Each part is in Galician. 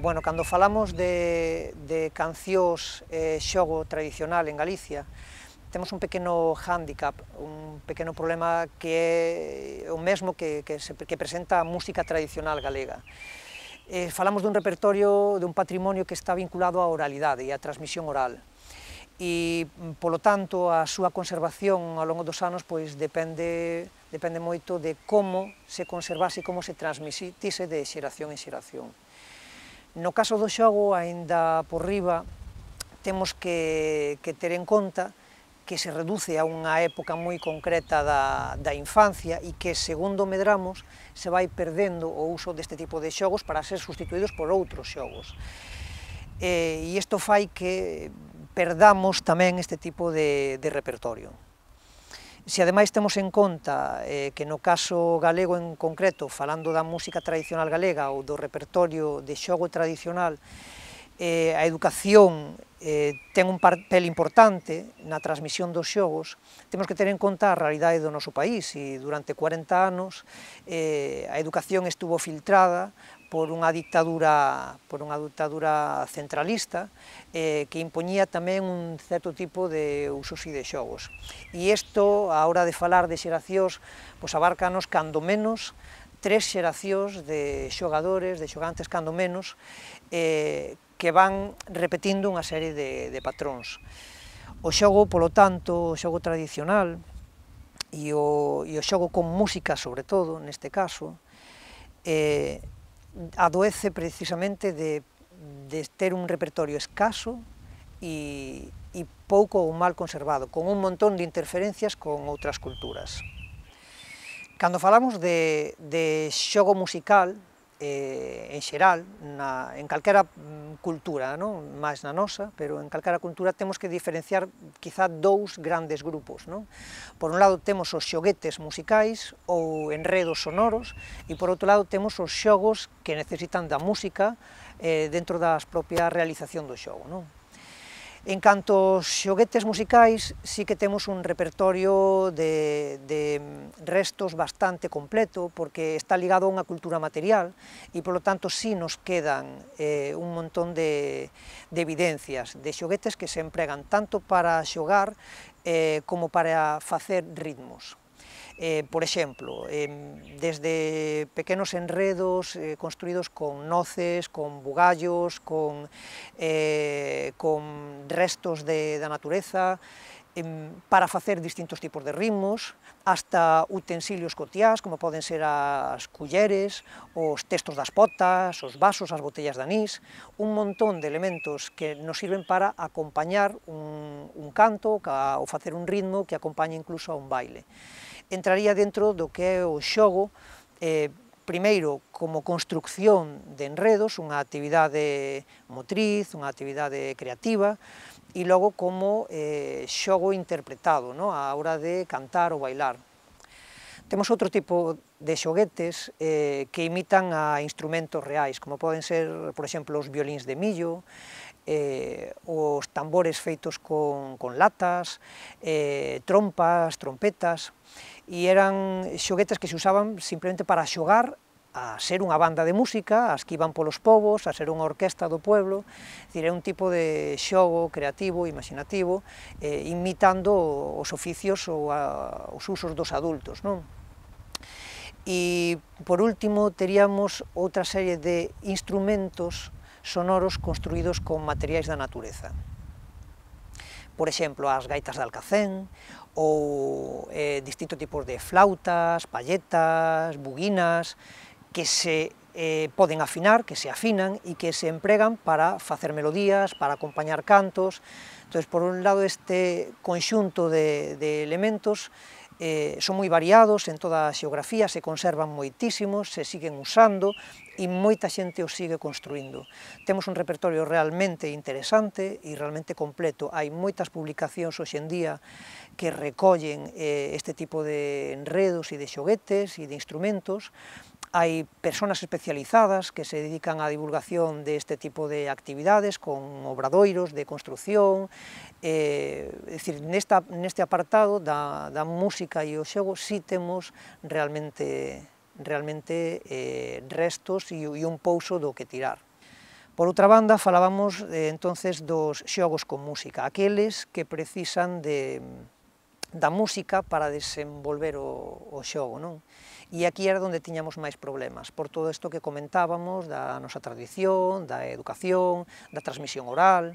Bueno, cando falamos de, de cancións eh, xogo tradicional en Galicia, temos un pequeno handicap, un pequeno problema que é o mesmo que, que, se, que presenta a música tradicional galega. Eh, falamos dun repertorio, dun patrimonio que está vinculado á oralidade e á transmisión oral e, polo tanto, a súa conservación ao longo dos anos pois depende, depende moito de como se conservase e como se transmitise de xeración en xeración. No caso do xogo, aínda por riba, temos que, que ter en conta que se reduce a unha época moi concreta da, da infancia e que, segundo medramos, se vai perdendo o uso deste tipo de xogos para ser sustituídos por outros xogos. E, e isto fai que perdamos tamén este tipo de, de repertorio. Se ademais temos en conta eh, que no caso galego en concreto, falando da música tradicional galega ou do repertorio de xogo tradicional, eh, a educación eh, ten un papel importante na transmisión dos xogos, temos que ter en conta a realidade do noso país e durante 40 anos eh, a educación estuvo filtrada por unha dictadura por unha dictadura centralista eh, que impoñía tamén un certo tipo de usos e de xogos. E isto, a hora de falar de xeracións, pois abarcanos cando menos tres xeracións de xogadores, de xogantes cando menos, eh, que van repetindo unha serie de, de patróns. O xogo, polo tanto, o xogo tradicional e o, e o xogo con música, sobre todo, neste caso, eh, adoece precisamente de, de ter un repertorio escaso e, e pouco ou mal conservado, con un montón de interferencias con outras culturas. Cando falamos de, de xogo musical, eh, en xeral, na, en calquera mm, cultura, non? máis na nosa, pero en calquera cultura temos que diferenciar quizá dous grandes grupos. Non? Por un lado temos os xoguetes musicais ou enredos sonoros e por outro lado temos os xogos que necesitan da música eh, dentro das propia realización do xogo. Non? En canto aos xoguetes musicais, sí que temos un repertorio de, de restos bastante completo, porque está ligado a unha cultura material, e, polo tanto, sí nos quedan eh, un montón de, de evidencias de xoguetes que se empregan tanto para xogar eh, como para facer ritmos. Eh, por exemplo, eh, desde pequenos enredos eh, construídos con noces, con bugallos, con, eh, con restos de, da natureza, para facer distintos tipos de ritmos, hasta utensilios cotiás, como poden ser as culleres, os textos das potas, os vasos, as botellas de anís, un montón de elementos que nos sirven para acompañar un, un canto ca, ou facer un ritmo que acompañe incluso a un baile entraría dentro do que é o xogo eh, primeiro como construcción de enredos, unha actividade motriz, unha actividade creativa, e logo como eh, xogo interpretado, no? a hora de cantar ou bailar. Temos outro tipo de xoguetes eh, que imitan a instrumentos reais, como poden ser, por exemplo, os violíns de millo, eh, os tambores feitos con, con latas, eh, trompas, trompetas, e eran xoguetes que se usaban simplemente para xogar a ser unha banda de música, as que iban polos povos, a ser unha orquesta do pueblo, é un tipo de xogo creativo, imaginativo, eh, imitando os oficios ou a, os usos dos adultos. Non? E, por último, teríamos outra serie de instrumentos sonoros construídos con materiais da natureza. Por exemplo, as gaitas de alcacén, ou eh, distintos tipos de flautas, palletas, buguinas, que se eh, poden afinar, que se afinan e que se empregan para facer melodías, para acompañar cantos. Entón, por un lado, este conxunto de, de elementos eh, son moi variados en toda a xeografía, se conservan moitísimos, se siguen usando, e moita xente o sigue construindo. Temos un repertorio realmente interesante e realmente completo. Hai moitas publicacións hoxendía que recollen eh, este tipo de enredos e de xoguetes e de instrumentos. Hai personas especializadas que se dedican á divulgación deste de tipo de actividades con obradoiros de construcción. Eh, é dicir, nesta, neste apartado da, da música e o xogo sí temos realmente realmente eh, restos e, e un pouso do que tirar. Por outra banda, falábamos eh, entonces dos xogos con música, aqueles que precisan de, da música para desenvolver o, o xogo, non? E aquí era onde tiñamos máis problemas, por todo isto que comentábamos da nosa tradición, da educación, da transmisión oral,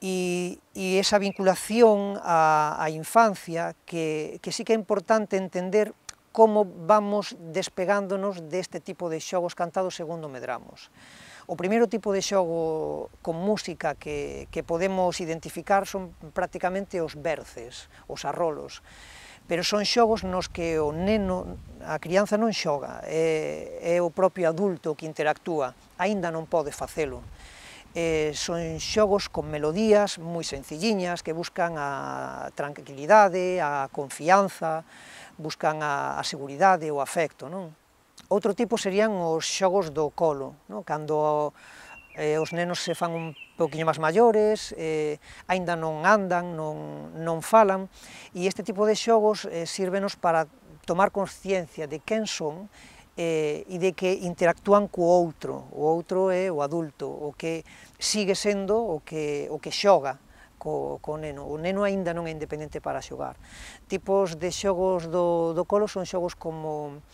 e, e esa vinculación á, á infancia que, que sí que é importante entender como vamos despegándonos deste tipo de xogos cantados segundo medramos. O primeiro tipo de xogo con música que, que podemos identificar son prácticamente os berces, os arrolos, pero son xogos nos que o neno, a crianza non xoga, é, é o propio adulto que interactúa, aínda non pode facelo eh, son xogos con melodías moi sencilliñas que buscan a tranquilidade, a confianza, buscan a, a seguridade, o afecto. Non? Outro tipo serían os xogos do colo, non? cando eh, os nenos se fan un poquinho máis maiores, eh, aínda non andan, non, non falan, e este tipo de xogos eh, sírvenos para tomar conciencia de quen son eh, e de que interactúan co outro, o outro é o adulto, o que sigue sendo o que, o que xoga co, co neno. O neno aínda non é independente para xogar. Tipos de xogos do, do colo son xogos como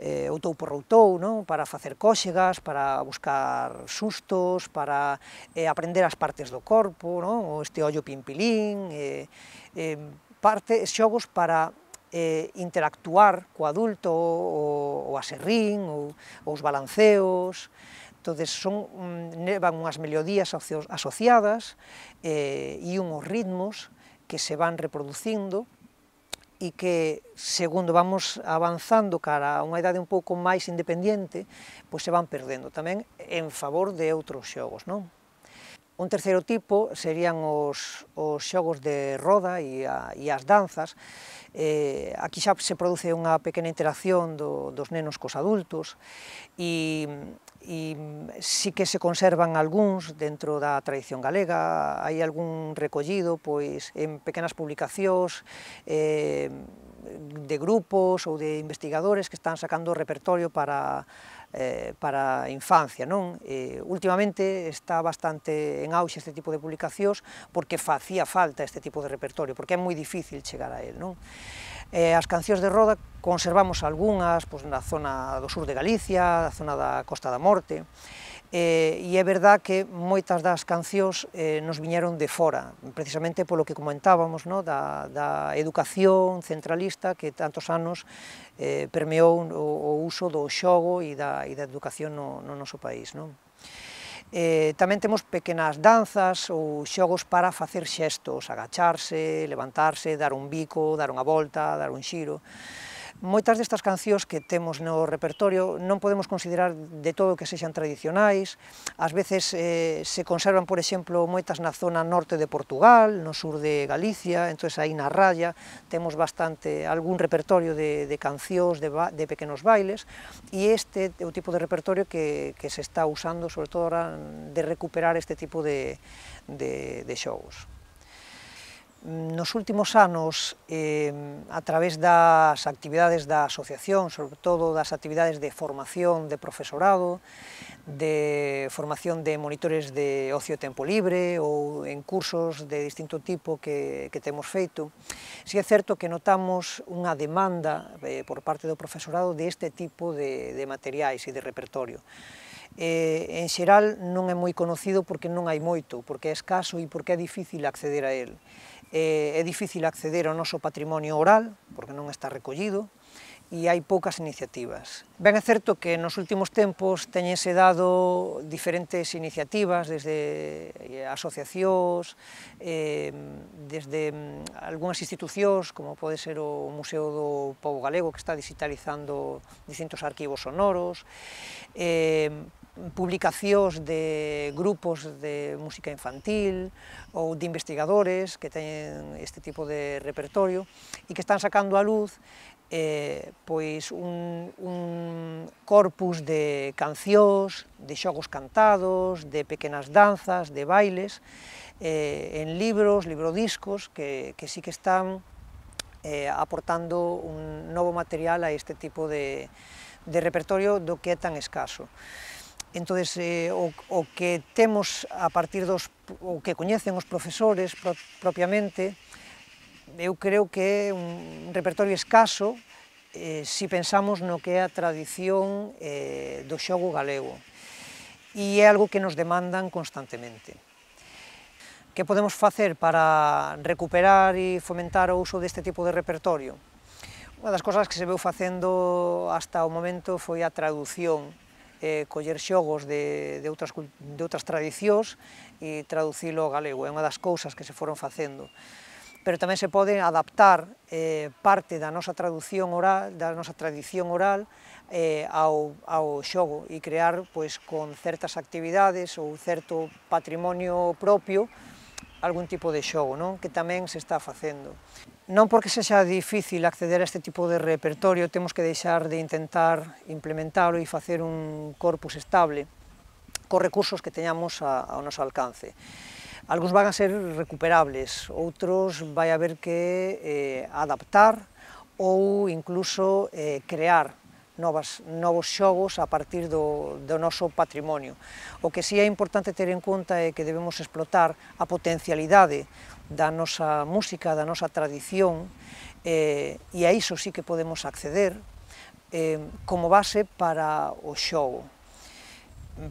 eh, outou por outou, non? para facer cóxegas, para buscar sustos, para eh, aprender as partes do corpo, non? o este ollo pimpilín, eh, eh, parte, xogos para eh, interactuar co adulto, o, o aserrín, ou, ou os balanceos, entonces son, mm, nevan unhas melodías asociadas eh, e unhos ritmos que se van reproducindo e que, segundo vamos avanzando cara a unha idade un pouco máis independente, pois se van perdendo tamén en favor de outros xogos, non? Un terceiro tipo serían os, os xogos de roda e, a, e as danzas. Eh, aquí xa se produce unha pequena interacción do, dos nenos cos adultos e, e sí que se conservan algúns dentro da tradición galega, hai algún recollido pois en pequenas publicacións, eh, de grupos ou de investigadores que están sacando repertorio para, eh, para a infancia. Non? E, últimamente está bastante en auxe este tipo de publicacións porque facía falta este tipo de repertorio, porque é moi difícil chegar a él. Non? Eh, as cancións de Roda conservamos algunhas pois, na zona do sur de Galicia, na zona da Costa da Morte, eh, e é verdad que moitas das cancións eh, nos viñeron de fora, precisamente polo que comentábamos no? da, da educación centralista que tantos anos eh, permeou o, o uso do xogo e da, e da educación no, no noso país. Non? Eh, tamén temos pequenas danzas ou xogos para facer xestos, agacharse, levantarse, dar un bico, dar unha volta, dar un xiro. Moitas destas cancións que temos no repertorio non podemos considerar de todo que sexan tradicionais, ás veces eh, se conservan, por exemplo, moitas na zona norte de Portugal, no sur de Galicia, entonces aí na raya temos bastante algún repertorio de, de cancións, de, de pequenos bailes, e este é o tipo de repertorio que, que se está usando, sobre todo, de recuperar este tipo de, de, de xogos. Nos últimos anos, eh, a través das actividades da asociación, sobre todo das actividades de formación de profesorado, de formación de monitores de ocio e tempo libre ou en cursos de distinto tipo que, que temos feito, si é certo que notamos unha demanda eh, por parte do profesorado de este tipo de, de materiais e de repertorio eh, en xeral non é moi conocido porque non hai moito, porque é escaso e porque é difícil acceder a él eh, é difícil acceder ao noso patrimonio oral, porque non está recollido, e hai poucas iniciativas. Ben é certo que nos últimos tempos teñense dado diferentes iniciativas desde eh, asociacións, eh, desde mm, algunhas institucións, como pode ser o Museo do Pobo Galego, que está digitalizando distintos arquivos sonoros, eh, publicacións de grupos de música infantil ou de investigadores que teñen este tipo de repertorio e que están sacando a luz eh, pois un, un corpus de cancións, de xogos cantados, de pequenas danzas, de bailes, eh, en libros, librodiscos, que, que sí que están eh, aportando un novo material a este tipo de, de repertorio do que é tan escaso. Entón, eh, o, o que temos a partir dos o que coñecen os profesores pro, propiamente, eu creo que é un repertorio escaso eh, si pensamos no que é a tradición eh, do xogo galego. E é algo que nos demandan constantemente. Que podemos facer para recuperar e fomentar o uso deste tipo de repertorio? Unha das cosas que se veu facendo hasta o momento foi a traducción eh, coller xogos de, de, outras, de outras tradicións e traducilo ao galego. É unha das cousas que se foron facendo pero tamén se pode adaptar eh, parte da nosa traducción oral, da nosa tradición oral eh, ao, ao xogo e crear pois, con certas actividades ou certo patrimonio propio algún tipo de xogo, non? que tamén se está facendo. Non porque sexa difícil acceder a este tipo de repertorio, temos que deixar de intentar implementalo e facer un corpus estable cos recursos que teñamos a, ao noso alcance. Alguns van a ser recuperables, outros vai haber que eh, adaptar ou incluso eh, crear novas, novos xogos a partir do, do noso patrimonio. O que sí é importante ter en conta é que debemos explotar a potencialidade da nosa música, da nosa tradición, eh, e a iso sí que podemos acceder eh, como base para o xogo.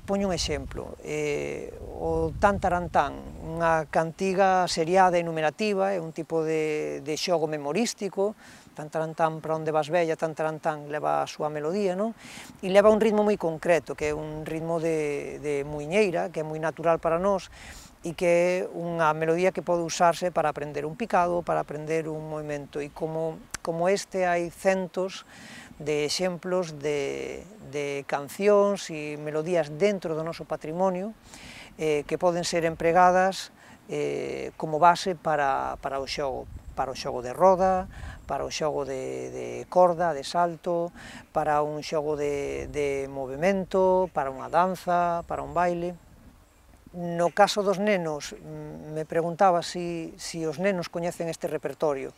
Poño un exemplo, eh, o Tantarantán, unha cantiga seriada e numerativa, é un tipo de, de xogo memorístico, Tantarantán para onde vas bella, Tantarantán leva a súa melodía, non? E leva un ritmo moi concreto, que é un ritmo de, de muiñeira, que é moi natural para nós, e que é unha melodía que pode usarse para aprender un picado, para aprender un movimento, e como, como este hai centos de exemplos de, de cancións e melodías dentro do noso patrimonio eh, que poden ser empregadas eh, como base para, para o xogo, para o xogo de roda, para o xogo de, de corda, de salto, para un xogo de, de movimento, para unha danza, para un baile. No caso dos nenos, mm, me preguntaba si, si os nenos coñecen este repertorio.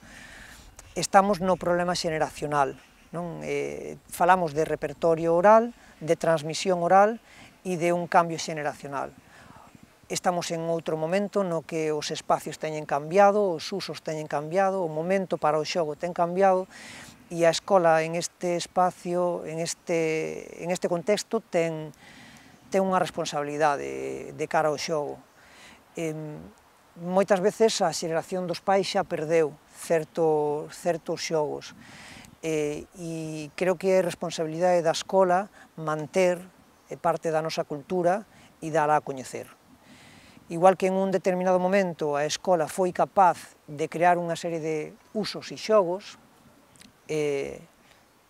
Estamos no problema xeneracional. Non? Eh, falamos de repertorio oral, de transmisión oral e de un cambio xeneracional. Estamos en outro momento no que os espacios teñen cambiado, os usos teñen cambiado, o momento para o xogo ten cambiado e a escola en este espacio, en este, en este contexto, ten ten unha responsabilidade de cara ao xogo. E, moitas veces a xeración dos pais xa perdeu certo, certos xogos e, e creo que é responsabilidade da escola manter eh, parte da nosa cultura e dar a coñecer. Igual que en un determinado momento a escola foi capaz de crear unha serie de usos e xogos, eh,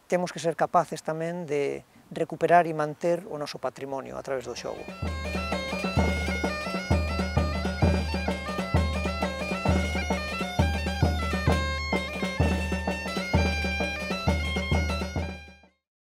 temos que ser capaces tamén de, recuperar e manter o noso patrimonio a través do xogo.